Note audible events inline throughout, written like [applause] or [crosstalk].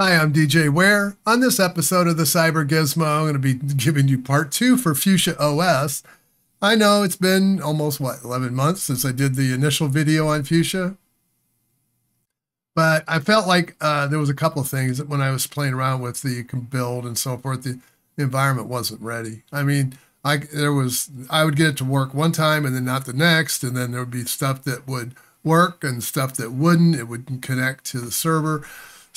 Hi, I'm DJ Ware. On this episode of the CyberGizmo, I'm going to be giving you part two for Fuchsia OS. I know it's been almost, what, 11 months since I did the initial video on Fuchsia. But I felt like uh, there was a couple of things that when I was playing around with the build and so forth, the, the environment wasn't ready. I mean, I there was I would get it to work one time and then not the next, and then there would be stuff that would work and stuff that wouldn't. It wouldn't connect to the server.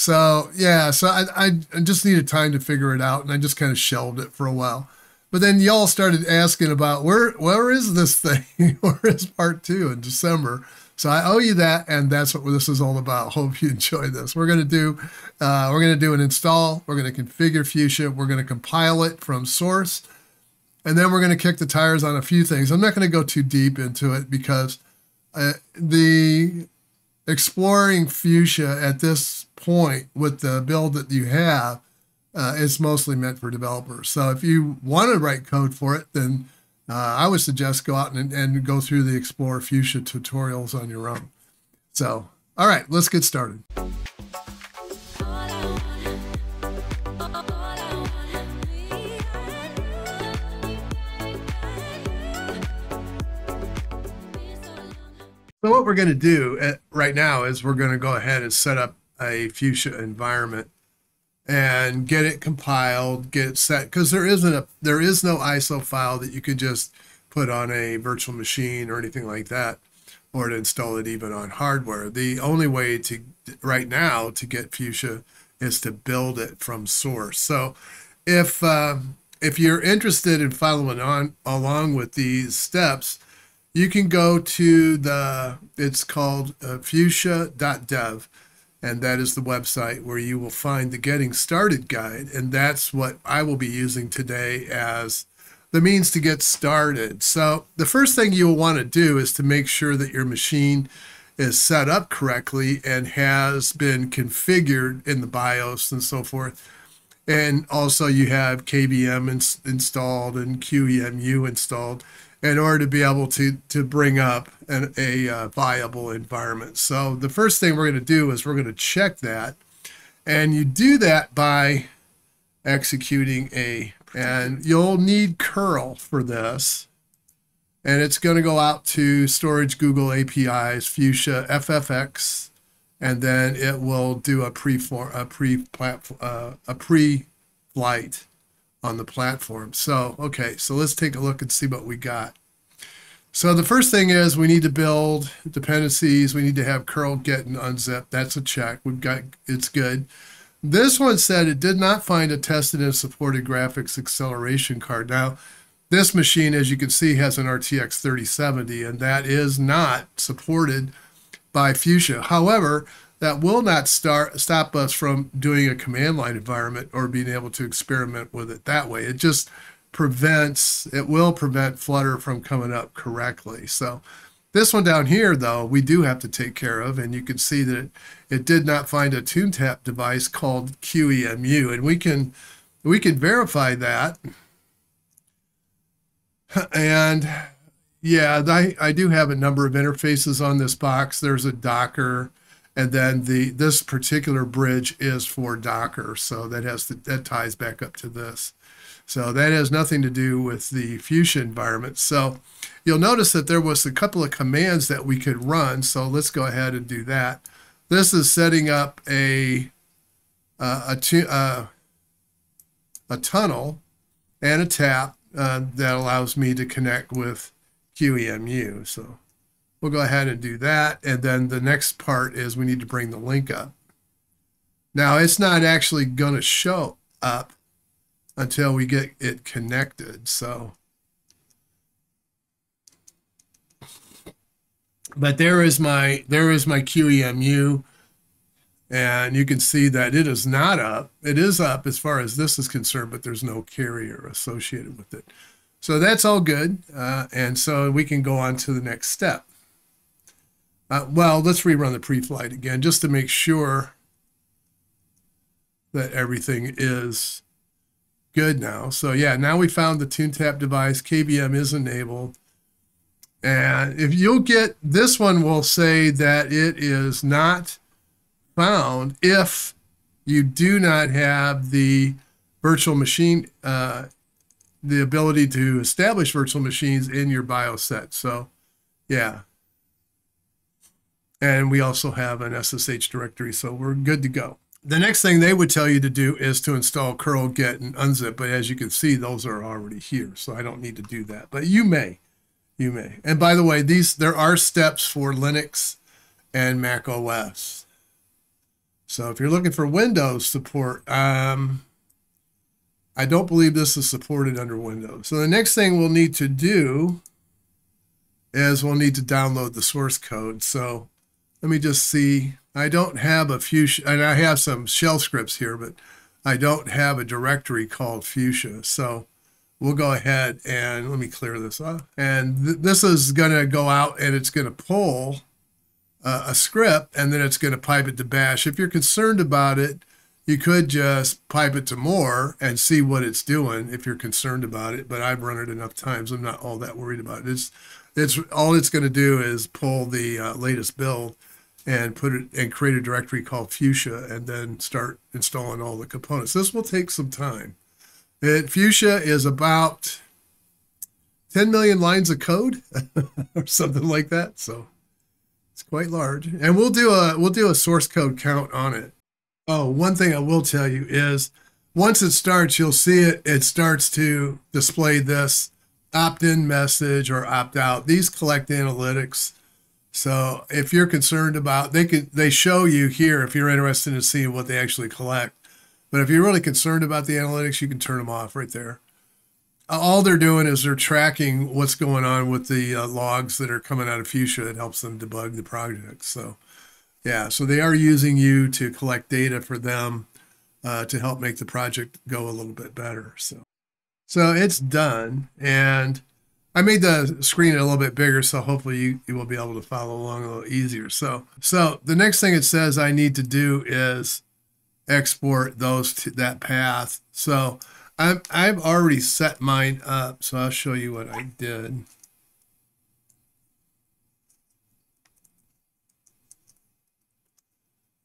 So yeah, so I, I just needed time to figure it out, and I just kind of shelved it for a while. But then y'all started asking about where where is this thing? [laughs] where is part two in December? So I owe you that, and that's what this is all about. [laughs] Hope you enjoy this. We're gonna do uh, we're gonna do an install. We're gonna configure Fuchsia. We're gonna compile it from source, and then we're gonna kick the tires on a few things. I'm not gonna go too deep into it because uh, the exploring Fuchsia at this point with the build that you have uh, is mostly meant for developers. So if you want to write code for it, then uh, I would suggest go out and, and go through the Explore Fuchsia tutorials on your own. So, all right, let's get started. So what we're going to do uh, right now is we're going to go ahead and set up a Fuchsia environment and get it compiled, get it set because there isn't a there is no ISO file that you could just put on a virtual machine or anything like that, or to install it even on hardware. The only way to right now to get Fuchsia is to build it from source. So if uh, if you're interested in following on along with these steps, you can go to the, it's called uh, fuchsia.dev, and that is the website where you will find the Getting Started guide. And that's what I will be using today as the means to get started. So, the first thing you'll want to do is to make sure that your machine is set up correctly and has been configured in the BIOS and so forth. And also, you have KVM ins- installed and QEMU installed in order to be able to to bring up an, a uh, viable environment. So the first thing we're going to do is we're going to check that, and you do that by executing a, and you'll need curl for this, and it's going to go out to storage Google APIs, Fuchsia FFX, and then it will do a pre a pre uh, a pre flight on the platform. So, okay, so let's take a look and see what we got. So the first thing is we need to build dependencies. We need to have curl git and unzip. That's a check. We've got, it's good. This one said it did not find a tested and supported graphics acceleration card. Now, this machine, as you can see, has an RTX 3070, and that is not supported by Fuchsia. However, that will not start, stop us from doing a command line environment or being able to experiment with it that way. It just prevents, it will prevent Flutter from coming up correctly. So this one down here, though, we do have to take care of, and you can see that it, it did not find a TunTap device called QEMU, and we can we can verify that. [laughs] And yeah, I, I do have a number of interfaces on this box. There's a Docker, and then the this particular bridge is for Docker, so that has that ties back up to this. So that has nothing to do with the Fuchsia environment. So you'll notice that there was a couple of commands that we could run. So let's go ahead and do that. This is setting up a uh, a, uh, a tunnel and a tap uh, that allows me to connect with QEMU. So we'll go ahead and do that. And then the next part is we need to bring the link up. Now it's not actually going to show up until we get it connected. So, but there is my there is my QEMU, and you can see that it is not up. It is up as far as this is concerned, but there's no carrier associated with it. So that's all good, uh, and so we can go on to the next step. Uh, well, let's rerun the pre-flight again just to make sure that everything is good now. So yeah, now we found the TunTap device. KVM is enabled. And if you'll get this one will say that it is not found if you do not have the virtual machine, uh, the ability to establish virtual machines in your BIOS set. So, yeah. And we also have an SSH directory, so we're good to go. The next thing they would tell you to do is to install curl, git, and unzip. But as you can see, those are already here, so I don't need to do that. But you may, you may. And by the way, these there are steps for Linux and Mac OS. So if you're looking for Windows support, um, I don't believe this is supported under Windows. So the next thing we'll need to do is we'll need to download the source code. So let me just see. I don't have a Fuchsia, and I have some shell scripts here, but I don't have a directory called Fuchsia. So we'll go ahead and let me clear this up. And th this is going to go out and it's going to pull uh, a script and then it's going to pipe it to bash. If you're concerned about it, you could just pipe it to more and see what it's doing if you're concerned about it. But I've run it enough times. I'm not all that worried about it. It's, it's all it's going to do is pull the uh, latest build and put it and create a directory called Fuchsia and then start installing all the components. This will take some time. It, Fuchsia is about 10 million lines of code [laughs] or something like that. So it's quite large. And we'll do a we'll do a source code count on it. Oh, one thing I will tell you is once it starts, you'll see it, it starts to display this opt-in message or opt-out. These collect analytics so if you're concerned about, they could they show you here if you're interested in seeing what they actually collect. But if you're really concerned about the analytics, you can turn them off right there. All they're doing is they're tracking what's going on with the uh, logs that are coming out of Fuchsia. It helps them debug the project. So, yeah, so they are using you to collect data for them uh, to help make the project go a little bit better. So, so it's done, and I made the screen a little bit bigger, so hopefully you, you will be able to follow along a little easier. So, so the next thing it says I need to do is export those to that path. So I'm, I've already set mine up, so I'll show you what I did.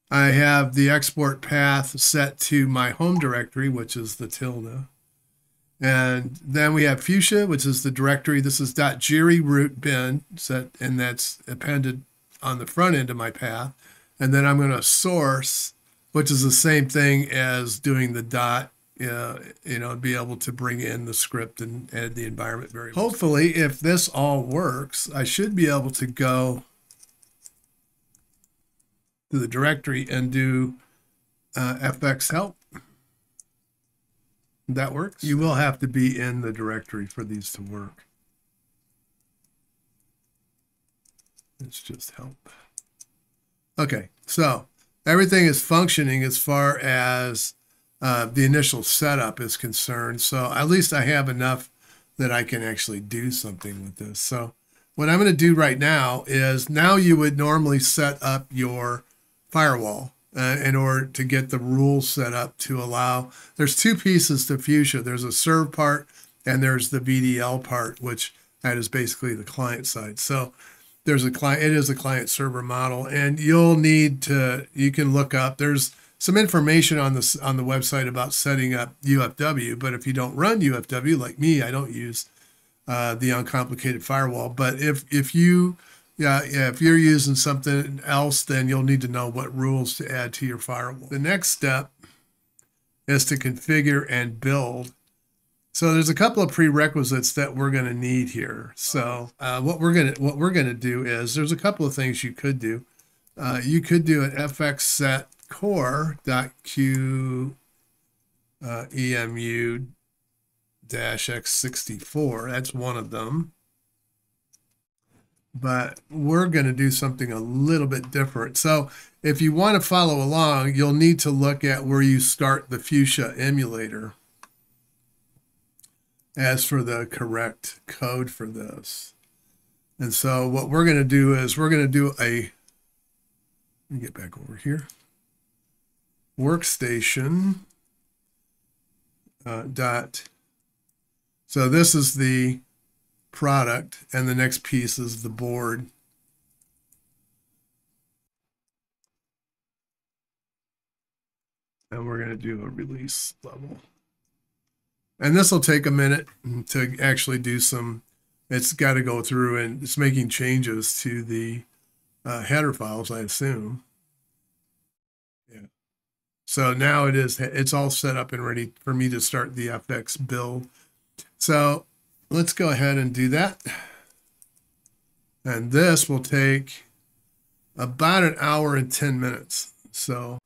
I have the export path set to my home directory, which is the tilde. And then we have Fuchsia, which is the directory. This is dot .jiri root bin set, and that's appended on the front end of my path. And then I'm going to source, which is the same thing as doing the dot, uh, you know, be able to bring in the script and add the environment variables. Hopefully, if this all works, I should be able to go to the directory and do uh, fx help that works? You will have to be in the directory for these to work. Let's just help. Okay, so everything is functioning as far as uh, the initial setup is concerned. So at least I have enough that I can actually do something with this. So what I'm going to do right now is now you would normally set up your firewall uh, in order to get the rules set up to allow. There's two pieces to Fuchsia. There's a serve part and there's the VDL part, which that is basically the client side. So there's a client. It is a client server model, and you'll need to. You can look up. There's some information on this on the website about setting up UFW. But if you don't run UFW like me, I don't use uh, the uncomplicated firewall. But if if you yeah, yeah. If you're using something else, then you'll need to know what rules to add to your firewall. The next step is to configure and build. So there's a couple of prerequisites that we're going to need here. So uh, what we're going to what we're going to do is there's a couple of things you could do. Uh, you could do an fx set core.q uh, emu dash x64. That's one of them but we're going to do something a little bit different. So if you want to follow along, you'll need to look at where you start the Fuchsia emulator as for the correct code for this. And so what we're going to do is we're going to do a, let me get back over here, workstation uh, dot, so this is the product, and the next piece is the board. And we're going to do a release level. And this will take a minute to actually do some, it's got to go through and it's making changes to the uh, header files, I assume. Yeah. So now it is, it's all set up and ready for me to start the FX build. So let's go ahead and do that. And this will take about an hour and 10 minutes. So,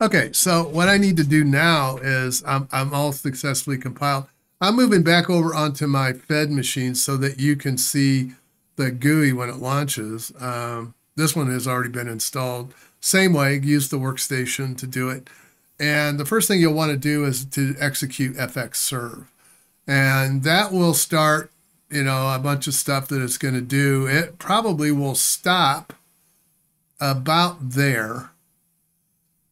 okay, so what I need to do now is I'm, I'm all successfully compiled. I'm moving back over onto my Fed machine so that you can see the GUI when it launches. Um, this one has already been installed. Same way, use the workstation to do it. And the first thing you'll want to do is to execute fx serve. And that will start, you know, a bunch of stuff that it's going to do. It probably will stop about there.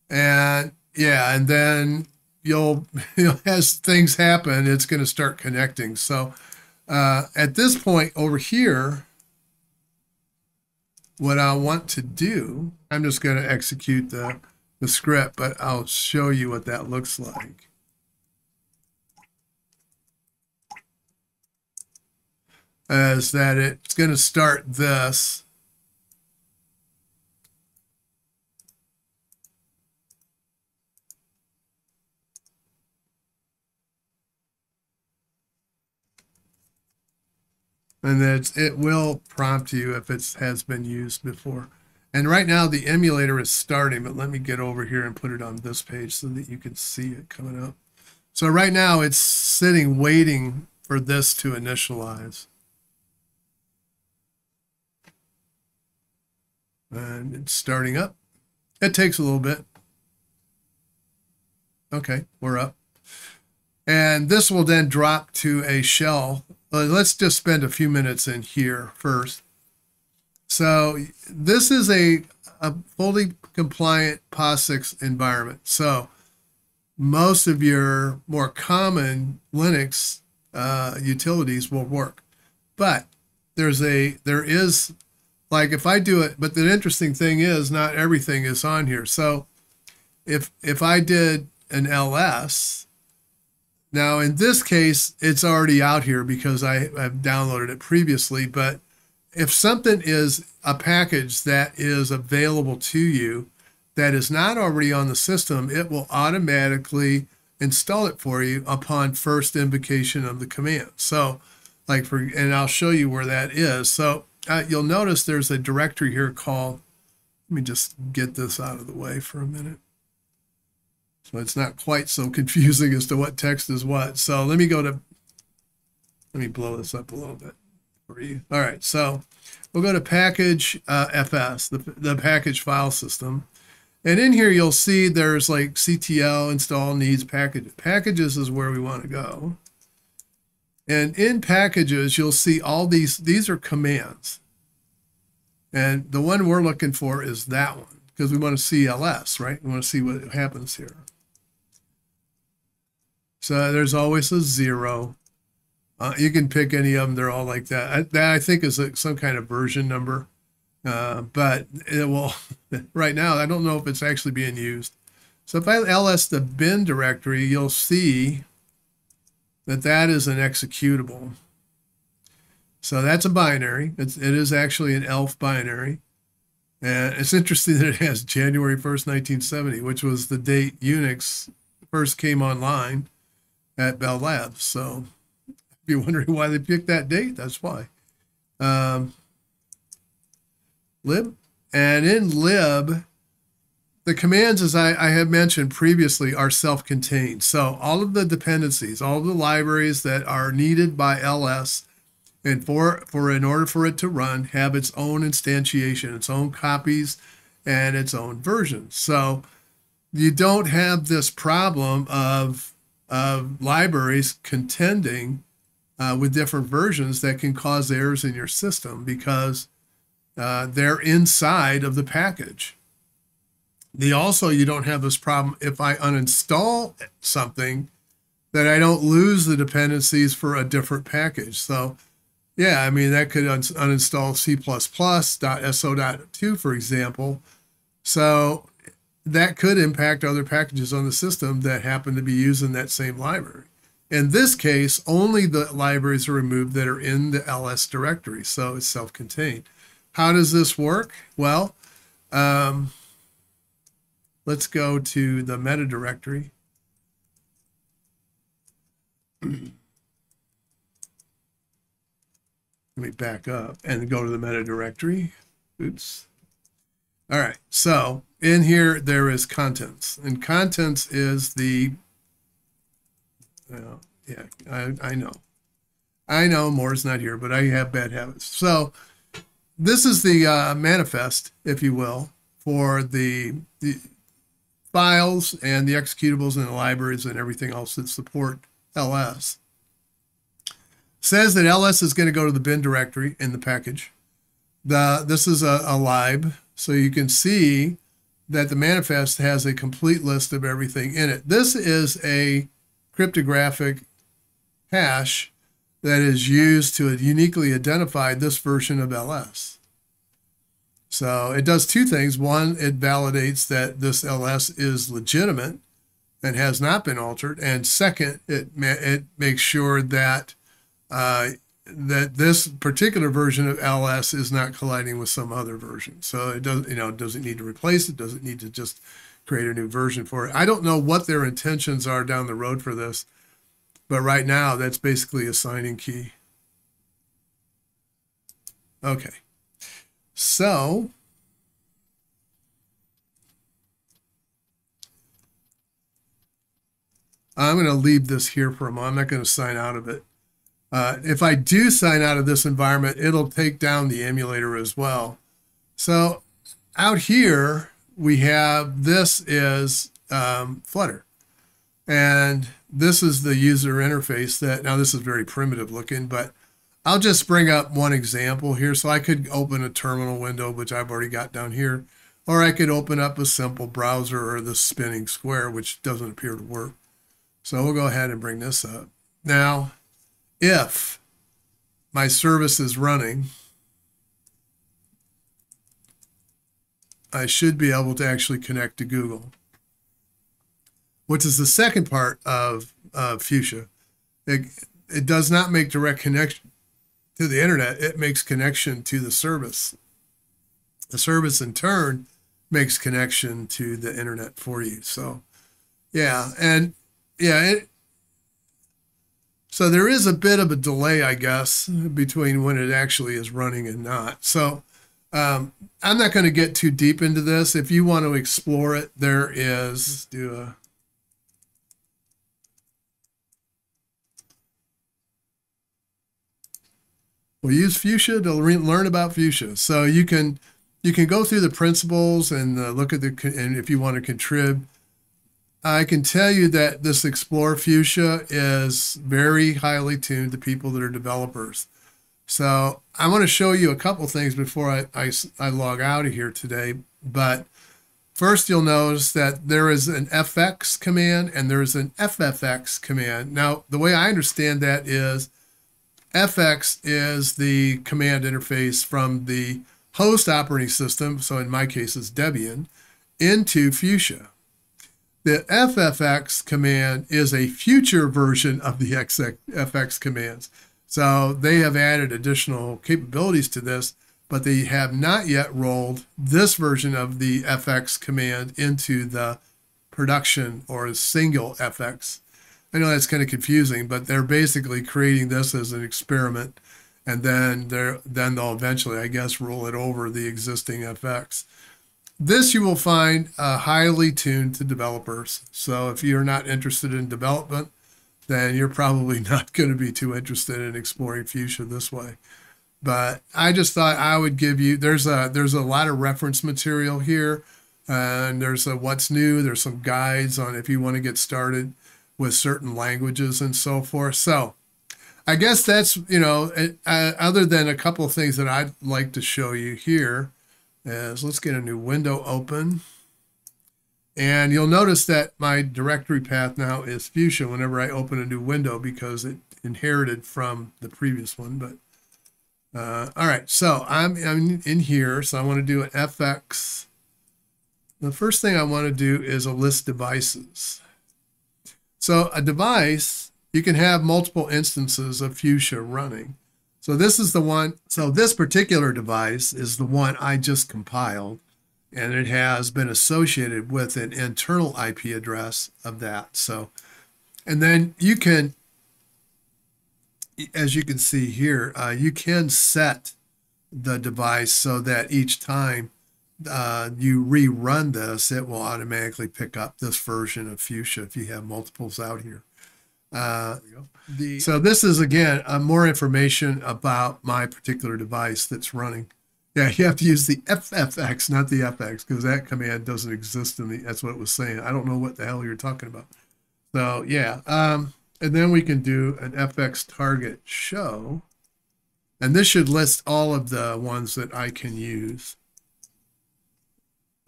And yeah, and then you'll, [laughs] you know, as things happen, it's going to start connecting. So uh, at this point over here, what I want to do, I'm just going to execute the, the script, but I'll show you what that looks like. Is that it's going to start this and that it will prompt you if it has been used before. And right now the emulator is starting, but let me get over here and put it on this page so that you can see it coming up. So right now it's sitting waiting for this to initialize. And it's starting up. It takes a little bit. Okay, we're up. And this will then drop to a shell uh, let's just spend a few minutes in here first. So this is a, a fully compliant POSIX environment. So most of your more common Linux uh, utilities will work, but there's a there is like if I do it, but the interesting thing is not everything is on here. So if if I did an ls now, in this case, it's already out here because I have downloaded it previously. But if something is a package that is available to you that is not already on the system, it will automatically install it for you upon first invocation of the command. So, like for, and I'll show you where that is. So uh, you'll notice there's a directory here called, let me just get this out of the way for a minute. So it's not quite so [laughs] confusing as to what text is what. So let me go to, let me blow this up a little bit for you. All right, so we'll go to package uh, FS, the, the package file system. And in here, you'll see there's like CTL install needs package. Packages is where we want to go. And in packages, you'll see all these, these are commands. And the one we're looking for is that one because we want to see ls, right? We want to see what happens here. So there's always a zero. Uh, you can pick any of them. They're all like that. I, that I think is some kind of version number. Uh, but it will, [laughs] right now, I don't know if it's actually being used. So if I ls the bin directory, you'll see that that is an executable. So that's a binary. It's, it is actually an ELF binary. And it's interesting that it has January 1st, 1970, which was the date Unix first came online at Bell Labs. So if you're wondering why they picked that date, that's why. Um, lib. And in lib, the commands, as I, I have mentioned previously, are self-contained. So all of the dependencies, all the libraries that are needed by LS and for, for in order for it to run, have its own instantiation, its own copies, and its own versions. So you don't have this problem of of libraries contending uh, with different versions that can cause errors in your system because uh, they're inside of the package. The also you don't have this problem if I uninstall something that I don't lose the dependencies for a different package. So yeah, I mean that could un uninstall C++.so.2 for example. So that could impact other packages on the system that happen to be using that same library. In this case, only the libraries are removed that are in the ls directory, so it's self-contained. How does this work? Well, um, let's go to the meta directory. [clears throat] Let me back up and go to the meta directory. Oops. All right, so in here there is contents, and contents is the, well, yeah, I, I know. I know more's not here, but I have bad habits. So this is the uh, manifest, if you will, for the, the files and the executables and the libraries and everything else that support ls. Says that ls is going to go to the bin directory in the package. The, this is a, a lib so you can see that the manifest has a complete list of everything in it. This is a cryptographic hash that is used to uniquely identify this version of LS. So it does two things. One, it validates that this LS is legitimate and has not been altered. And second, it, it makes sure that uh, that this particular version of LS is not colliding with some other version. So it doesn't you know, doesn't need to replace it, doesn't need to just create a new version for it. I don't know what their intentions are down the road for this, but right now that's basically a signing key. Okay. So I'm going to leave this here for a moment. I'm not going to sign out of it. Uh, if I do sign out of this environment, it'll take down the emulator as well. So out here, we have this is um, Flutter. And this is the user interface that, now this is very primitive looking, but I'll just bring up one example here. So I could open a terminal window, which I've already got down here, or I could open up a simple browser or the spinning square, which doesn't appear to work. So we'll go ahead and bring this up. Now, if my service is running, I should be able to actually connect to Google, which is the second part of uh, Fuchsia. It, it does not make direct connection to the internet. It makes connection to the service. The service in turn makes connection to the internet for you. So yeah, and yeah, it, so there is a bit of a delay, I guess, between when it actually is running and not. So um, I'm not going to get too deep into this. If you want to explore it, there is do a We'll use Fuchsia to learn about Fuchsia. So you can you can go through the principles and uh, look at the and if you want to contribute I can tell you that this Explore Fuchsia is very highly tuned to people that are developers. So I want to show you a couple things before I, I, I log out of here today. But first you'll notice that there is an FX command and there's an FFX command. Now, the way I understand that is FX is the command interface from the host operating system, so in my case it's Debian, into Fuchsia. The FFX command is a future version of the FX commands. So they have added additional capabilities to this, but they have not yet rolled this version of the FX command into the production or single FX. I know that's kind of confusing, but they're basically creating this as an experiment, and then they're then they'll eventually, I guess, roll it over the existing FX. This you will find uh, highly tuned to developers. So if you're not interested in development, then you're probably [laughs] not going to be too interested in exploring Fuchsia this way. But I just thought I would give you there's a there's a lot of reference material here, and there's a what's new. There's some guides on if you want to get started with certain languages and so forth. So I guess that's you know uh, other than a couple of things that I'd like to show you here is let's get a new window open. And you'll notice that my directory path now is Fuchsia whenever I open a new window because it inherited from the previous one. But uh, all right, so I'm, I'm in here. So I want to do an FX The first thing I want to do is a list devices. So a device, you can have multiple instances of Fuchsia running. So this is the one, so this particular device is the one I just compiled and it has been associated with an internal IP address of that. So, and then you can, as you can see here, uh, you can set the device so that each time uh, you rerun this, it will automatically pick up this version of Fuchsia if you have multiples out here. Uh, the, so this is again uh, more information about my particular device that's running. Yeah, you have to use the FFX, not the FX, because that command doesn't exist in the. That's what it was saying. I don't know what the hell you're talking about. So yeah, um, and then we can do an FX target show, and this should list all of the ones that I can use.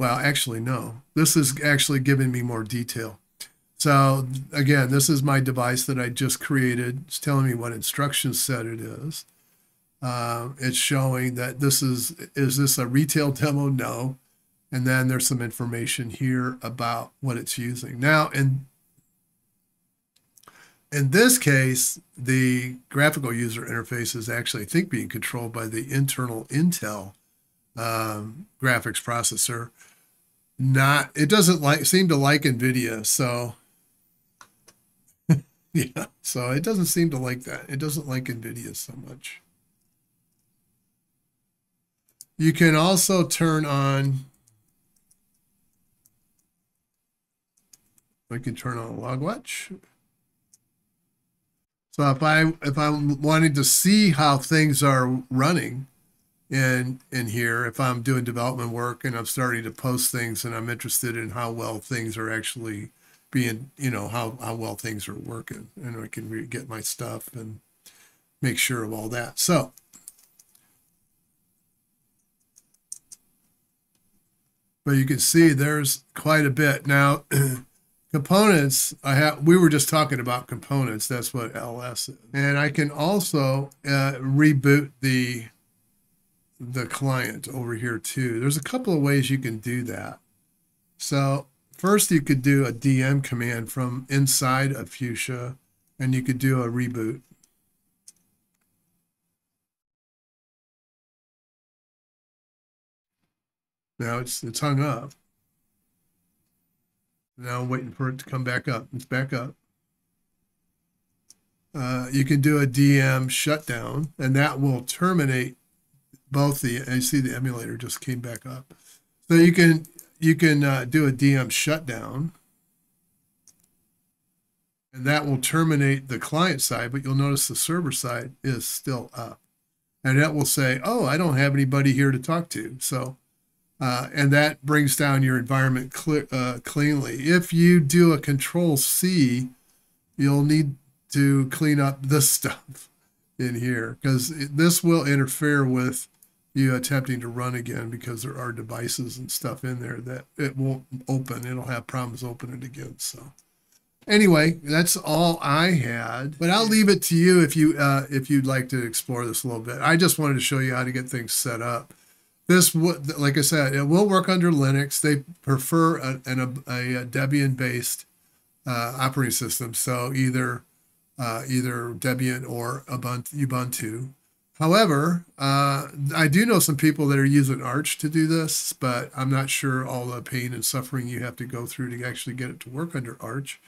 Well, actually, no. This is actually giving me more detail. So again, this is my device that I just created. It's telling me what instruction set it is. Uh, it's showing that this is, is this a retail demo? No. And then there's some information here about what it's using. Now, in, in this case, the graphical user interface is actually, I think, being controlled by the internal Intel um, graphics processor not it doesn't like seem to like nvidia so. [laughs] Yeah so it doesn't seem to like that. It doesn't like nvidia so much. You can also turn on I can turn on log watch. So if I if I'm wanting to see how things are running, in in here if I'm doing development work and I'm starting to post things and I'm interested in how well things are actually being, you know, how, how well things are working and I can re- get my stuff and make sure of all that. So but you can see there's quite a bit. Now [clears throat] components i have we were just talking about components. That's what ls is. And i can also uh, reboot the the client over here too. There's a couple of ways you can do that. So first you could do a DM command from inside of Fuchsia and you could do a reboot. Now it's it's hung up. Now I'm waiting for it to come back up. It's back up. Uh, you can do a DM shutdown, and that will terminate both the I see the emulator just came back up. So you can you can uh, do a DM shutdown, and that will terminate the client side. But you'll notice the server side is still up, and that will say, "Oh, I don't have anybody here to talk to." So. Uh, and that brings down your environment uh, cleanly. If you do a control C, you'll need to clean up this [laughs] stuff in here because this will interfere with you attempting to run again because there are devices and stuff in there that it won't open. It'll have problems opening again. So anyway, that's all I had. But I'll leave it to you if you uh, if you'd like to explore this a little bit. I just wanted to show you how to get things set up. This would, like I said, it will work under Linux. They prefer a, a, a Debian-based uh, operating system, so either uh, either Debian or Ubuntu. However, uh, I do know some people that are using Arch to do this, but I'm not sure all the pain and suffering you have to go through to actually get it to work under Arch.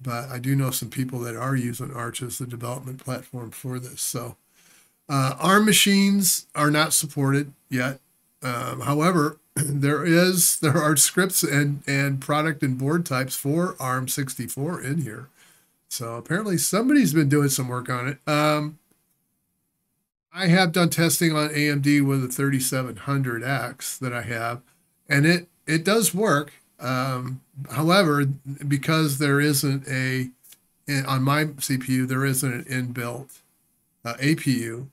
But I do know some people that are using Arch as the development platform for this. So uh, ARM machines are not supported yet. Um, however, [clears throat] there is there are scripts and and product and board types for ARM64 in here. So apparently somebody's been doing some work on it. Um, I have done testing on AMD with a 3700X that I have, and it it does work. Um, however, because there isn't a on my CPU there isn't an inbuilt uh, APU.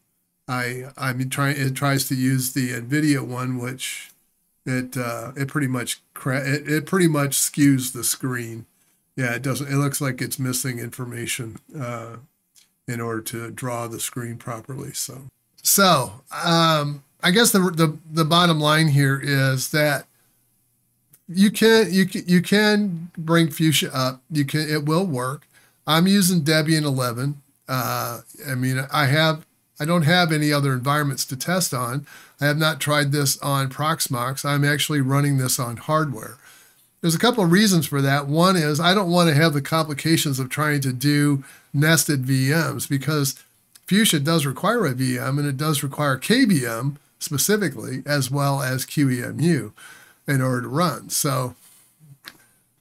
I I'm trying it tries to use the NVIDIA one, which it uh, it pretty much cra- it, it pretty much skews the screen. Yeah, it doesn't. It looks like it's missing information uh, in order to draw the screen properly. So, so um, I guess the, the the bottom line here is that you can you can you can bring Fuchsia up. You can it will work. I'm using Debian 11. Uh, I mean, I have I don't have any other environments to test on. I have not tried this on Proxmox. I'm actually running this on hardware. There's a couple of reasons for that. One is I don't want to have the complications of trying to do nested VMs because Fuchsia does require a VM and it does require KVM specifically as well as QEMU in order to run. So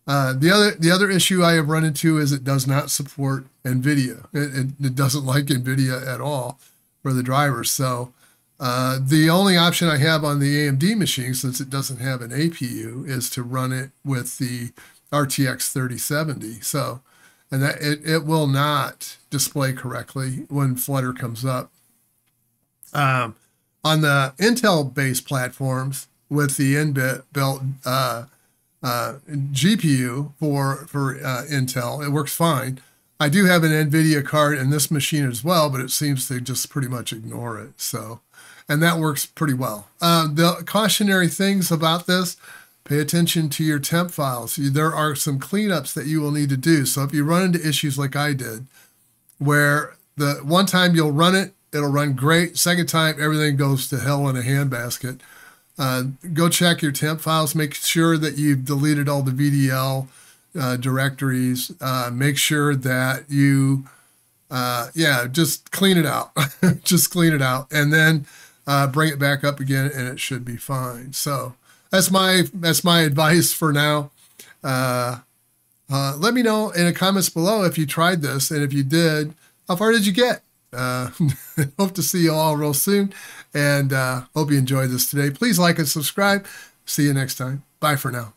uh, the other the other issue I have run into is it does not support NVIDIA. It, it, it doesn't like NVIDIA at all for the drivers. So uh, the only option I have on the AMD machine, since it doesn't have an APU, is to run it with the RTX 3070. So, and that it, it will not display correctly when Flutter comes up. Um, on the Intel-based platforms with the inbuilt uh, uh, GPU for for uh, Intel, it works fine. I do have an NVIDIA card in this machine as well, but it seems to just pretty much ignore it. So, and that works pretty well. Uh, the cautionary things about this pay attention to your temp files. There are some cleanups that you will need to do. So, if you run into issues like I did, where the one time you'll run it, it'll run great. Second time, everything goes to hell in a handbasket. Uh, go check your temp files. Make sure that you've deleted all the VDL uh, directories. Uh, make sure that you, uh, yeah, just clean it out. [laughs] just clean it out, and then uh, bring it back up again, and it should be fine. So that's my that's my advice for now. Uh, uh, let me know in the comments below if you tried this, and if you did, how far did you get? Uh, [laughs] hope to see you all real soon, and hope you enjoyed this today. Please like and subscribe. See you next time. Bye for now.